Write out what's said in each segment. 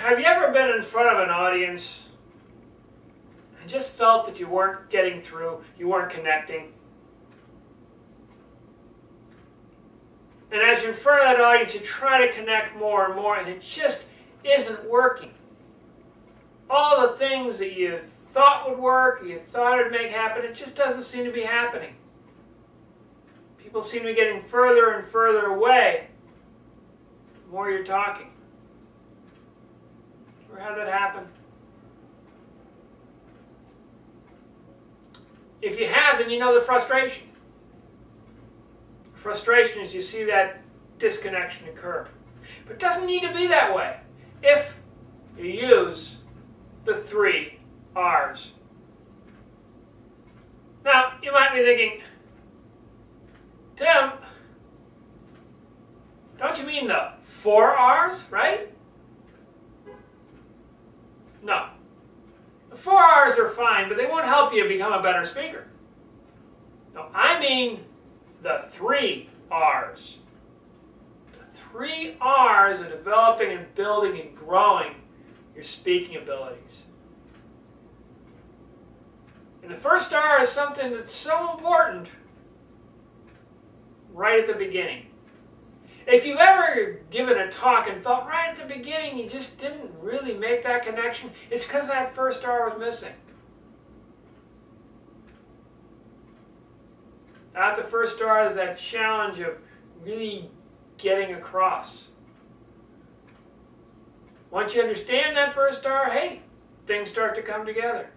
Have you ever been in front of an audience and just felt that you weren't getting through, you weren't connecting? And as you're in front of that audience, you try to connect more and more, and it just isn't working. All the things that you thought would work, you thought it would make happen, it just doesn't seem to be happening. People seem to be getting further and further away the more you're talking. Ever had that happen? If you have, then you know the frustration. Frustration is you see that disconnection occur. But it doesn't need to be that way if you use the three R's. Now, you might be thinking, Tim, don't you mean the four R's, right? No. The four R's are fine, but they won't help you become a better speaker. No, I mean the three R's. The three R's are developing and building and growing your speaking abilities. And the first R is something that's so important right at the beginning. If you've ever given a talk and felt right at the beginning you just didn't really make that connection, it's because that first R was missing. At the first R is that challenge of really getting across. Once you understand that first R, hey, things start to come together.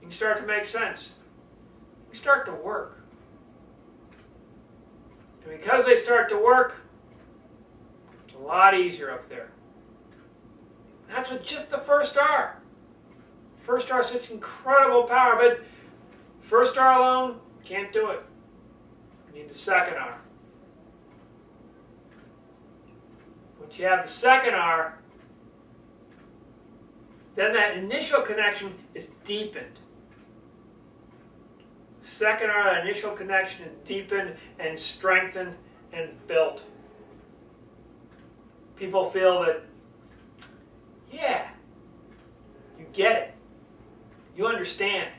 You start to make sense. You start to work. And because they start to work, a lot easier up there. That's with just the first R. First R such incredible power, but first R alone can't do it. You need the second R. Once you have the second R, then that initial connection is deepened. Second R, that initial connection is deepened and strengthened and built people feel that, yeah, you get it. You understand.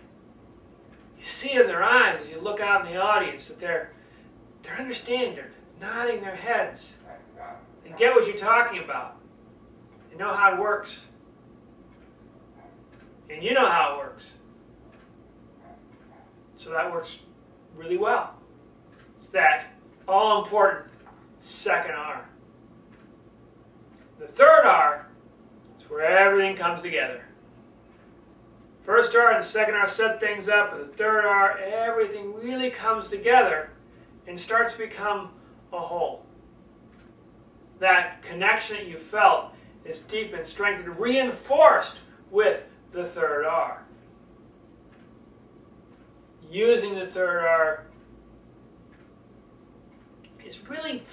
You see in their eyes as you look out in the audience that they're, they're understanding, they're nodding their heads. and get what you're talking about. They know how it works. And you know how it works. So that works really well. It's that all important second R. The third R is where everything comes together. First R and second R set things up, and the third R, everything really comes together and starts to become a whole. That connection that you felt is deepened, strengthened, reinforced with the third R. Using the third R is really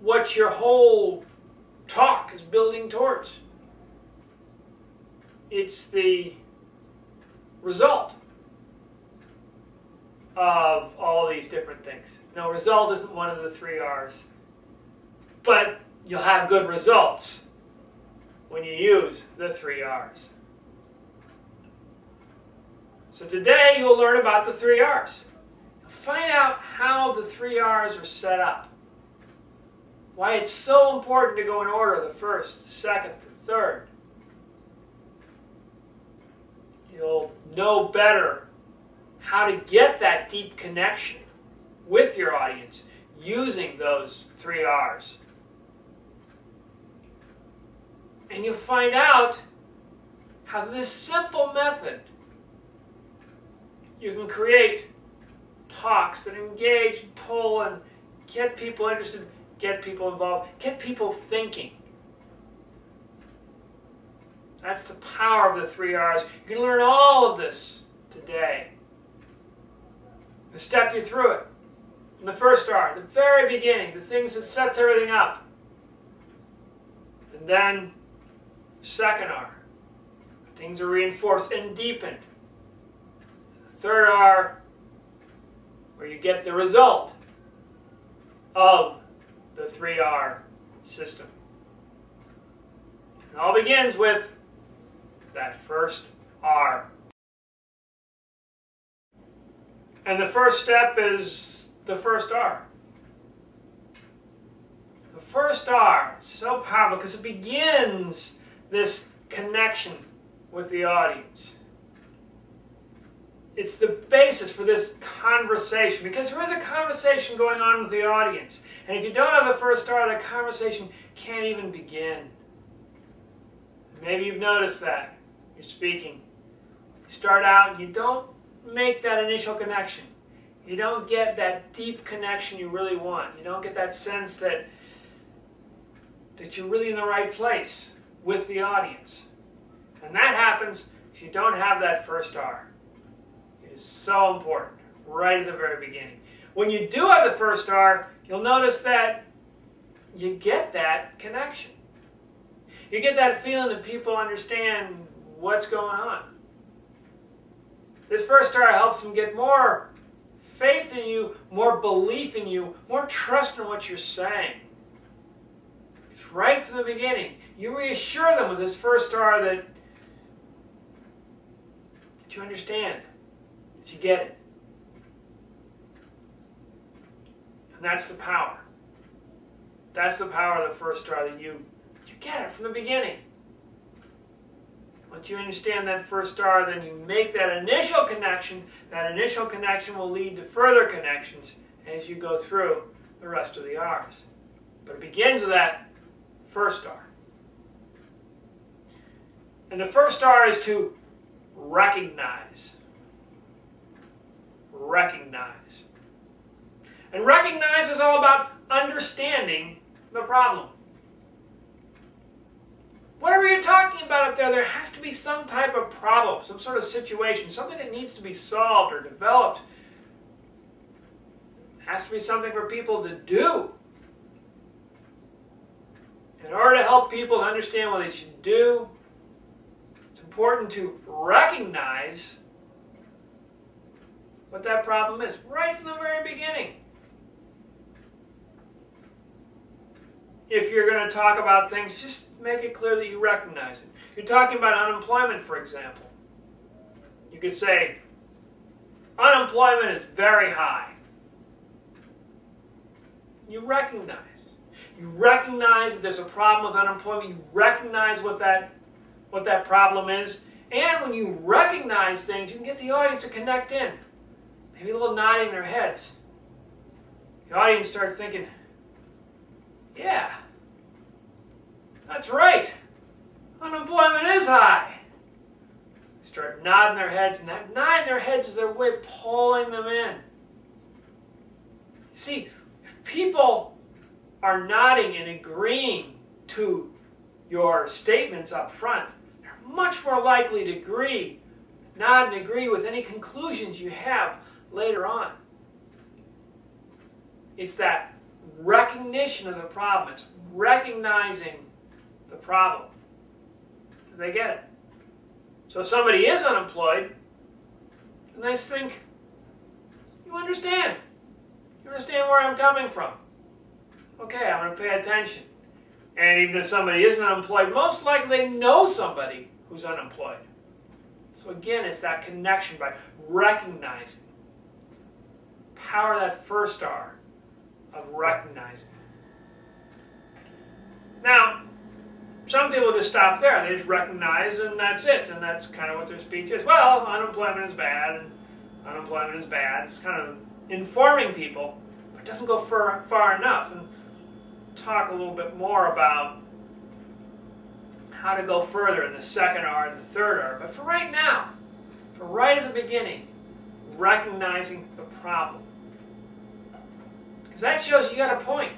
what your whole talk is building towards. It's the result of all these different things. Now, result isn't one of the three R's, but you'll have good results when you use the three R's. So today you'll learn about the three R's. Find out how the three R's are set up why it's so important to go in order, the first, the second, the third. You'll know better how to get that deep connection with your audience using those three R's. And you'll find out how this simple method you can create talks that engage, pull, and get people interested get people involved, get people thinking. That's the power of the three R's. You can learn all of this today. To step you through it. In the first R, the very beginning, the things that sets everything up. And then, second R, things are reinforced and deepened. The third R, where you get the result of the 3R system. It all begins with that first R. And the first step is the first R. The first R so powerful because it begins this connection with the audience. It's the basis for this conversation because there is a conversation going on with the audience. And if you don't have the first R, the conversation can't even begin. Maybe you've noticed that. You're speaking. You start out and you don't make that initial connection. You don't get that deep connection you really want. You don't get that sense that, that you're really in the right place with the audience. And that happens if you don't have that first R. Is so important right at the very beginning. When you do have the first R, you'll notice that you get that connection. You get that feeling that people understand what's going on. This first R helps them get more faith in you, more belief in you, more trust in what you're saying. It's right from the beginning. You reassure them with this first R that, that you understand, you get it. And that's the power. That's the power of the first R that you, you get it from the beginning. Once you understand that first R, then you make that initial connection. That initial connection will lead to further connections as you go through the rest of the R's. But it begins with that first R. And the first R is to recognize. Recognize. And recognize is all about understanding the problem. Whatever you're talking about up there, there has to be some type of problem, some sort of situation, something that needs to be solved or developed. It has to be something for people to do. In order to help people understand what they should do, it's important to recognize what that problem is right from the very beginning. if you're going to talk about things, just make it clear that you recognize it. You're talking about unemployment, for example. You could say, unemployment is very high. You recognize. You recognize that there's a problem with unemployment. You recognize what that, what that problem is. And when you recognize things, you can get the audience to connect in. Maybe a little nodding their heads. The audience starts thinking, yeah, that's right. Unemployment is high. They start nodding their heads, and that nodding their heads is their way of pulling them in. See, if people are nodding and agreeing to your statements up front, they're much more likely to agree, nod and agree with any conclusions you have later on. It's that recognition of the problem. It's recognizing the problem. They get it. So if somebody is unemployed, and they think, you understand. You understand where I'm coming from. Okay, I'm going to pay attention. And even if somebody isn't unemployed, most likely they know somebody who's unemployed. So again, it's that connection by recognizing. Power that first R of recognizing. Now, some people just stop there. They just recognize and that's it. And that's kind of what their speech is. Well, unemployment is bad and unemployment is bad. It's kind of informing people, but it doesn't go far, far enough. And talk a little bit more about how to go further in the second R and the third R. But for right now, for right at the beginning, recognizing the problem. Because that shows you got a point.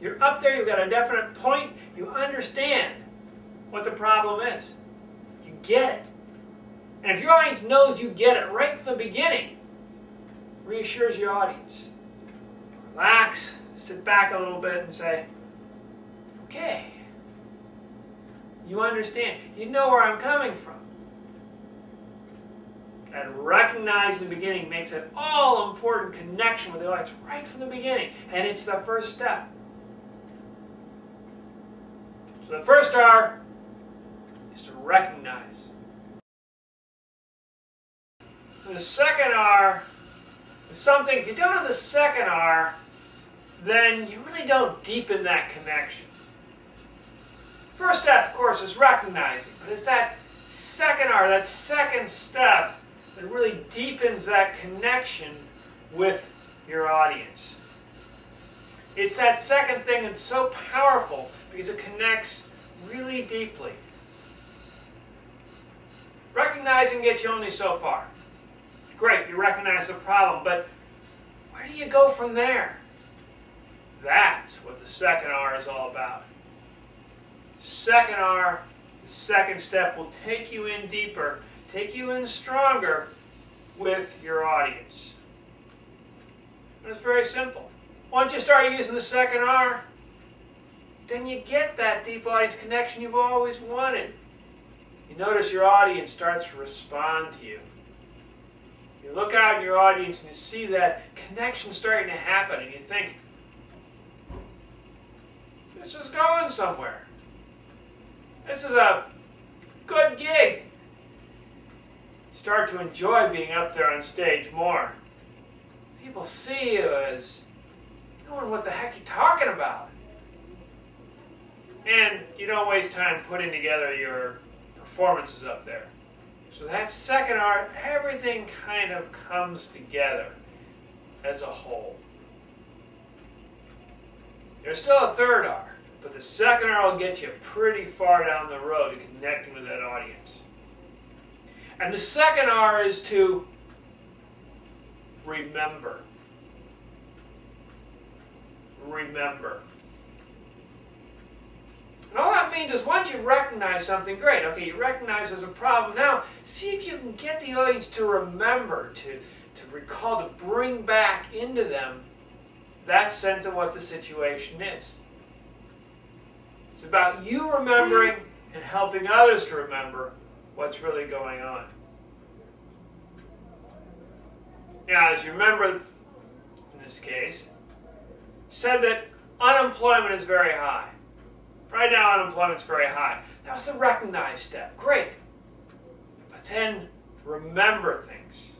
You're up there, you've got a definite point, you understand what the problem is. You get it. And if your audience knows you get it right from the beginning, reassures your audience. Relax, sit back a little bit and say, okay, you understand. You know where I'm coming from. And recognizing the beginning makes an all important connection with the audience right from the beginning. And it's the first step. So the first R, is to recognize. And the second R is something, if you don't have the second R, then you really don't deepen that connection. First step, of course, is recognizing, but it's that second R, that second step, that really deepens that connection with your audience. It's that second thing that's so powerful because it connects really deeply. Recognizing gets you only so far. Great, you recognize the problem, but where do you go from there? That's what the second R is all about. Second R, the second step will take you in deeper, take you in stronger with your audience. And it's very simple. Once you start using the second R, then you get that deep audience connection you've always wanted. You notice your audience starts to respond to you. You look out in your audience and you see that connection starting to happen, and you think, this is going somewhere. This is a good gig. Start to enjoy being up there on stage more. People see you as knowing what the heck you're talking about. And you don't waste time putting together your performances up there. So that second R, everything kind of comes together as a whole. There's still a third R, but the second R will get you pretty far down the road to connecting with that audience. And the second R is to remember. Remember. And all that means is once you recognize something, great, okay, you recognize there's a problem. Now, see if you can get the audience to remember, to, to recall, to bring back into them that sense of what the situation is. It's about you remembering and helping others to remember what's really going on. Now, as you remember, in this case, said that unemployment is very high. Right now, unemployment's very high. That was the recognized step. Great. But then remember things.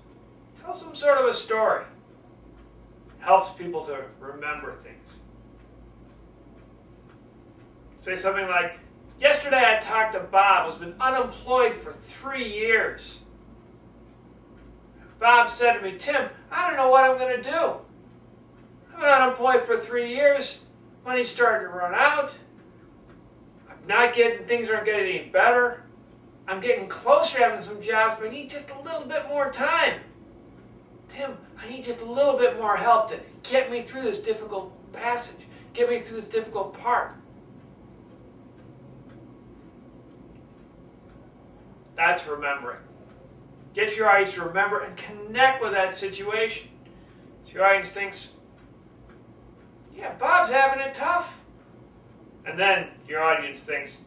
Tell some sort of a story. Helps people to remember things. Say something like, Yesterday I talked to Bob, who's been unemployed for three years. Bob said to me, Tim, I don't know what I'm going to do. I've been unemployed for three years. Money's starting to run out I'm not getting, things aren't getting any better. I'm getting closer to having some jobs, but I need just a little bit more time. Tim, I need just a little bit more help to get me through this difficult passage, get me through this difficult part. That's remembering. Get your audience to remember and connect with that situation. So your audience thinks, yeah, Bob's having it tough. And then your audience thinks,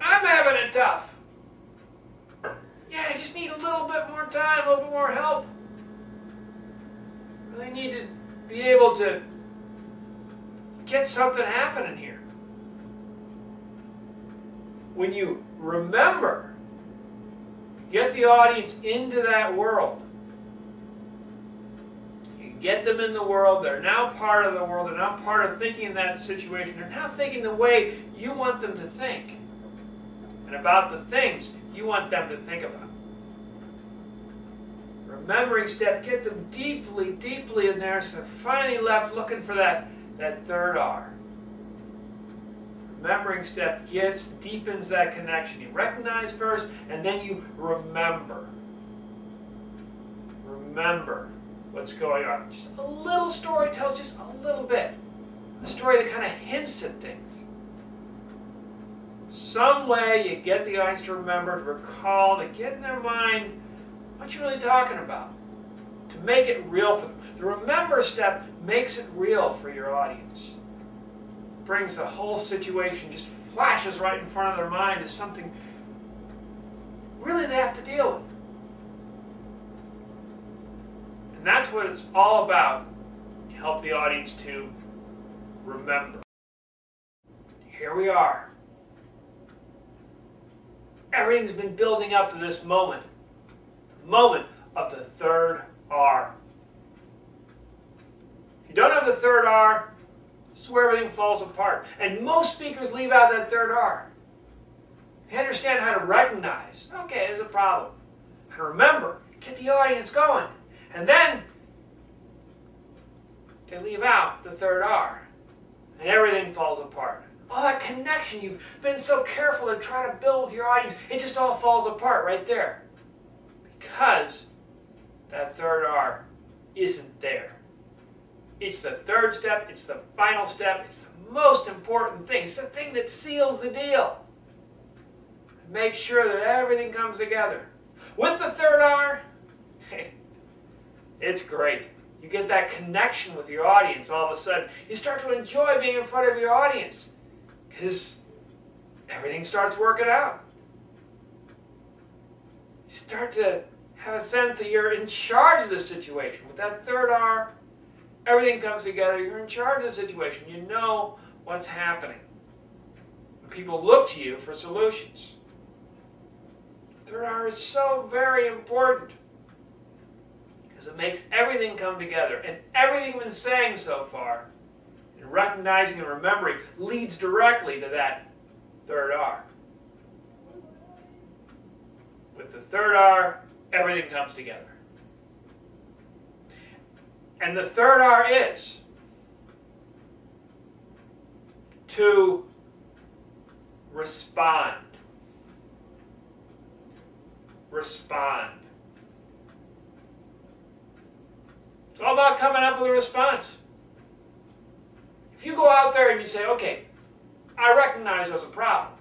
I'm having it tough. Yeah, I just need a little bit more time, a little bit more help. Really need to be able to get something happening here. When you remember, get the audience into that world get them in the world. They're now part of the world. They're now part of thinking in that situation. They're now thinking the way you want them to think and about the things you want them to think about. Remembering step, get them deeply, deeply in there so they're finally left looking for that, that third R. Remembering step gets, deepens that connection. You recognize first, and then you remember. Remember what's going on. Just a little story tells just a little bit. A story that kind of hints at things. Some way you get the audience to remember, to recall, to get in their mind what you're really talking about. To make it real for them. The remember step makes it real for your audience. Brings the whole situation, just flashes right in front of their mind as something really they have to deal with. And that's what it's all about. Help the audience to remember. Here we are. everything's been building up to this moment. The moment of the third R. If you don't have the third R, is where everything falls apart. And most speakers leave out that third R. They understand how to recognize, okay, there's a problem. And remember, get the audience going. And then they leave out the third R. And everything falls apart. All that connection you've been so careful to try to build with your audience, it just all falls apart right there. Because that third R isn't there. It's the third step, it's the final step, it's the most important thing. It's the thing that seals the deal. Make sure that everything comes together. With the third R, it's great. You get that connection with your audience all of a sudden. You start to enjoy being in front of your audience because everything starts working out. You start to have a sense that you're in charge of the situation. With that third R, everything comes together. You're in charge of the situation. You know what's happening. People look to you for solutions. Third R is so very important because it makes everything come together. And everything we've been saying so far, and recognizing and remembering, leads directly to that third R. With the third R, everything comes together. And the third R is to respond. Respond. It's all about coming up with a response. If you go out there and you say, okay, I recognize there's a problem,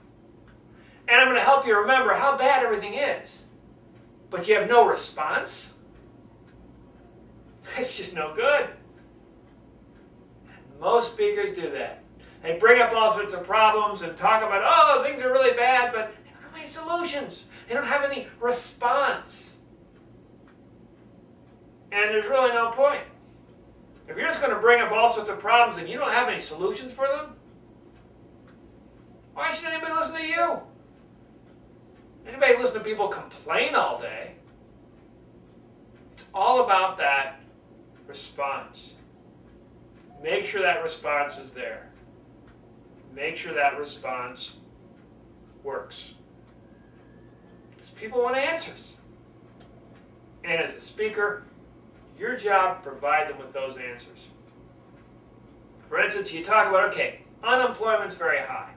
and I'm going to help you remember how bad everything is, but you have no response, it's just no good. Most speakers do that. They bring up all sorts of problems and talk about, oh, things are really bad, but they don't have any solutions. They don't have any response. And there's really no point. If you're just going to bring up all sorts of problems and you don't have any solutions for them, why should anybody listen to you? Anybody listen to people complain all day? It's all about that response. Make sure that response is there. Make sure that response works. Because people want answers. And as a speaker, your job provide them with those answers. For instance, you talk about, okay, unemployment's very high.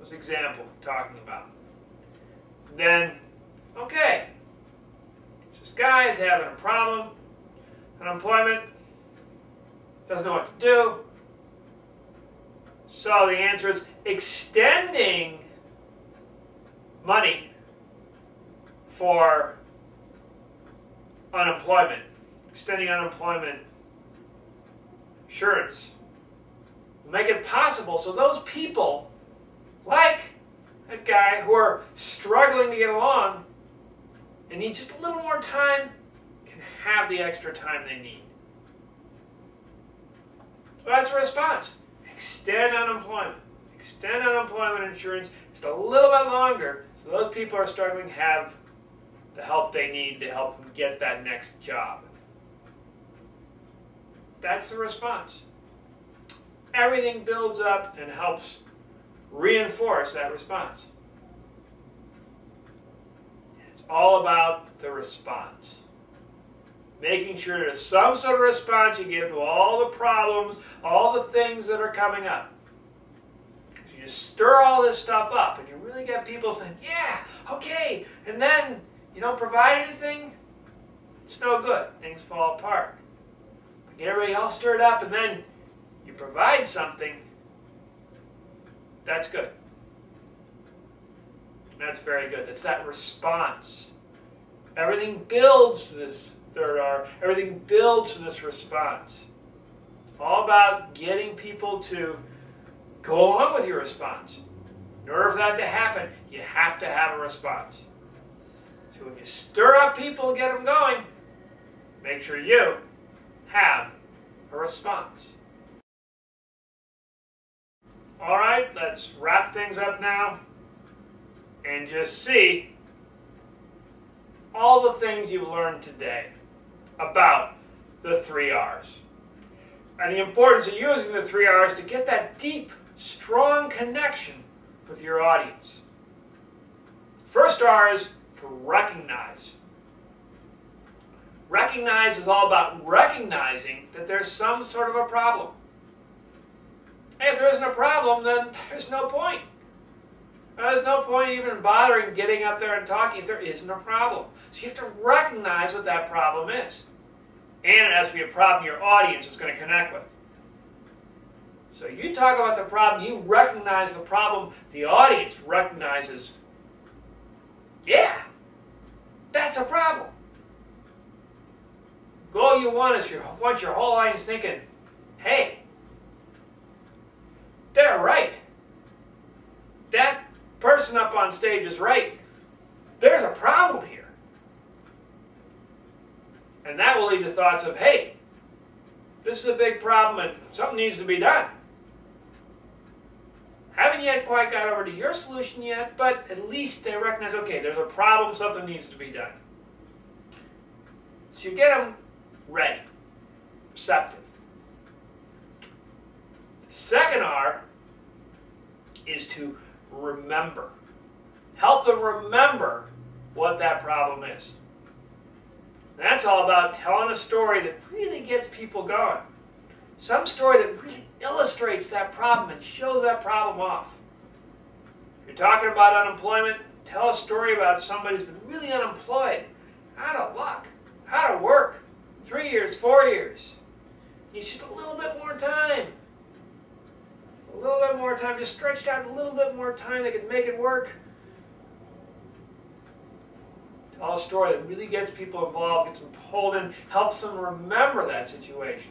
Was example talking about. Then, okay, this guy's having a problem, unemployment, doesn't know what to do. So the answer is extending money for unemployment, extending unemployment insurance. Make it possible so those people, like that guy, who are struggling to get along and need just a little more time, have the extra time they need. So that's a response. Extend unemployment. Extend unemployment insurance just a little bit longer so those people are struggling have the help they need to help them get that next job. That's the response. Everything builds up and helps reinforce that response. It's all about the response. Making sure there's some sort of response you give to all the problems, all the things that are coming up. Because you stir all this stuff up and you really get people saying, yeah, okay, and then you don't provide anything, it's no good. Things fall apart. Get everybody all stirred up and then you provide something, that's good. That's very good. That's that response. Everything builds to this third R. Everything builds this response. All about getting people to go along with your response. In order for that to happen, you have to have a response. So when you stir up people and get them going, make sure you have a response. All right, let's wrap things up now. and just see all the things you've learned today about the three R's. And the importance of using the three R's to get that deep, strong connection with your audience. First R is to recognize. Recognize is all about recognizing that there's some sort of a problem. And if there isn't a problem, then there's no point. There's no point even bothering getting up there and talking if there isn't a problem. So you have to recognize what that problem is. And it has to be a problem your audience is going to connect with. So you talk about the problem, you recognize the problem, the audience recognizes, yeah, that's a problem. Goal you want is you want your whole audience thinking, hey, they're right. That person up on stage is right. There's a problem here. And that will lead to thoughts of, hey, this is a big problem and something needs to be done. Haven't yet quite got over to your solution yet, but at least they recognize, okay, there's a problem, something needs to be done. So you get them ready, receptive. The second R is to remember. Help them remember what that problem is. That's all about telling a story that really gets people going. Some story that really illustrates that problem and shows that problem off. If you're talking about unemployment, tell a story about somebody who's been really unemployed, out of luck, out of work, three years, four years. Needs just a little bit more time. A little bit more time, just stretched out a little bit more time, they can make it work. Tell a story that really gets people involved, gets them pulled in, helps them remember that situation.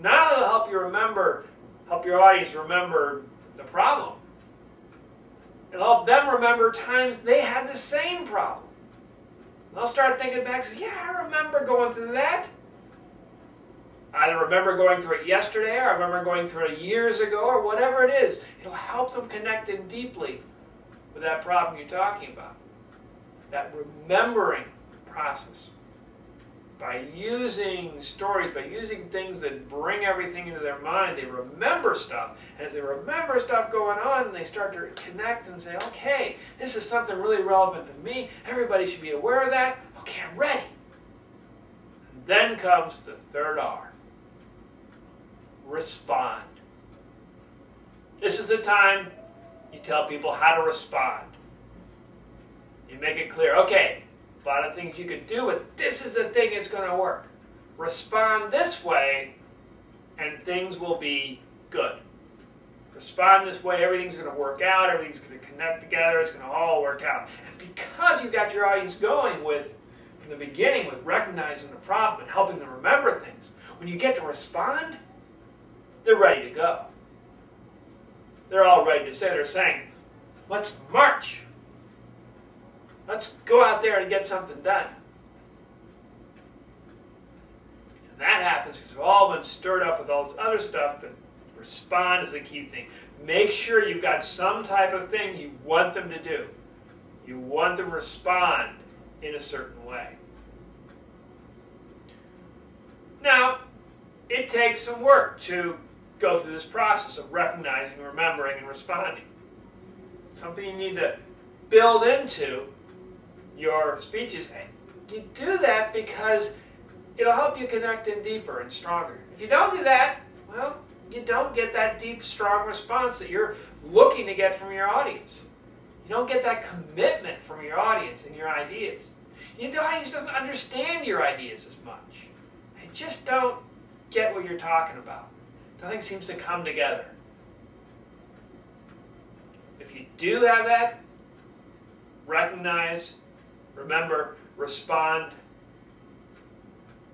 Not only will help you remember, help your audience remember the problem, it'll help them remember times they had the same problem. they'll start thinking back, say, yeah, I remember going through that. I remember going through it yesterday, or I remember going through it years ago, or whatever it is. It'll help them connect in deeply with that problem you're talking about that remembering process. By using stories, by using things that bring everything into their mind, they remember stuff. And as they remember stuff going on, they start to connect and say, okay, this is something really relevant to me. Everybody should be aware of that. Okay, I'm ready. And then comes the third R. Respond. This is the time you tell people how to respond. You make it clear, okay, a lot of things you could do, but this is the thing that's going to work. Respond this way, and things will be good. Respond this way, everything's going to work out, everything's going to connect together, it's going to all work out. And because you've got your audience going with, from the beginning, with recognizing the problem and helping them remember things, when you get to respond, they're ready to go. They're all ready to say, they're saying, let's march. Let's go out there and get something done. And that happens because we've all been stirred up with all this other stuff, but respond is the key thing. Make sure you've got some type of thing you want them to do. You want them to respond in a certain way. Now, it takes some work to go through this process of recognizing, remembering, and responding. Something you need to build into your speeches. And you do that because it'll help you connect in deeper and stronger. If you don't do that, well, you don't get that deep, strong response that you're looking to get from your audience. You don't get that commitment from your audience and your ideas. The audience doesn't understand your ideas as much. They just don't get what you're talking about. Nothing seems to come together. If you do have that, recognize remember, respond,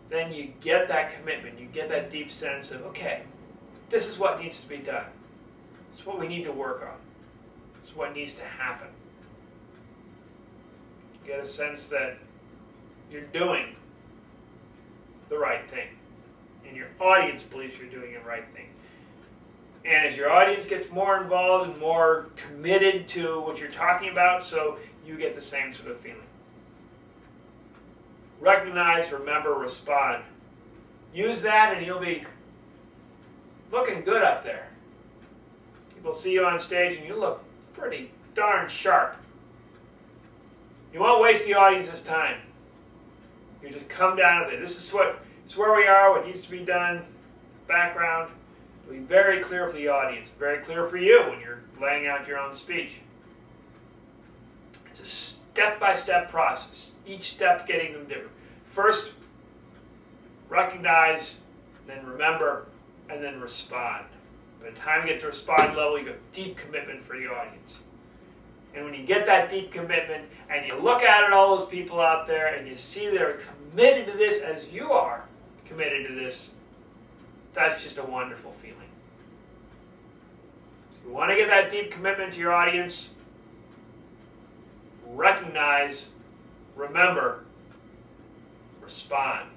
then you get that commitment. You get that deep sense of, okay, this is what needs to be done. It's what we need to work on. It's what needs to happen. You get a sense that you're doing the right thing. And your audience believes you're doing the right thing. And as your audience gets more involved and more committed to what you're talking about, so you get the same sort of feeling. Recognize, remember, respond. Use that and you'll be looking good up there. People see you on stage and you look pretty darn sharp. You won't waste the audience's time. You just come down with it. This is what it's where we are, what needs to be done, background. It'll be very clear for the audience, very clear for you when you're laying out your own speech. It's a step-by-step -step process. Each step getting them different. First, recognize, then remember, and then respond. By the time you get to respond level, you have deep commitment for the audience. And when you get that deep commitment and you look at it, all those people out there, and you see they're committed to this as you are committed to this, that's just a wonderful feeling. So you want to get that deep commitment to your audience, recognize, remember, respond.